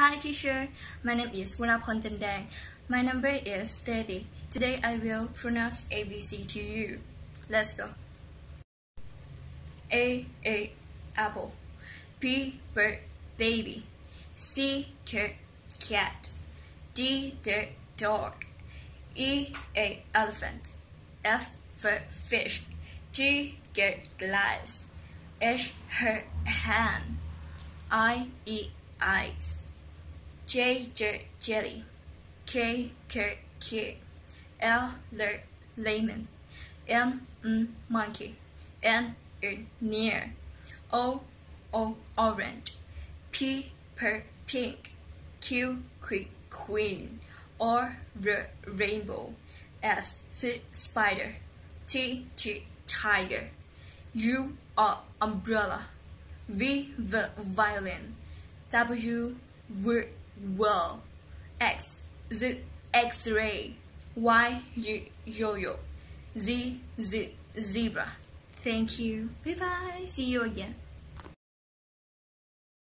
Hi teacher, my name is Wanapon Dang. My number is 30. Today I will pronounce ABC to you. Let's go. A, A, apple. B, bird, baby. C, cat, cat. D, d, dog. E, a, elephant. F, for fish. G, get glass. H, her hand. I, e, eyes. J, j, jelly. K, k, kid. L, l, lemon. M, m, monkey. N, n, near. O, o, orange. P, per, pink. Q, qu, queen. R, r, rainbow. S, s, spider. T, t, tiger. U, uh, umbrella. V, v, violin. W, w, well. X, z, x-ray. Y, yo-yo. Z, z, zebra. Thank you. Bye bye. See you again.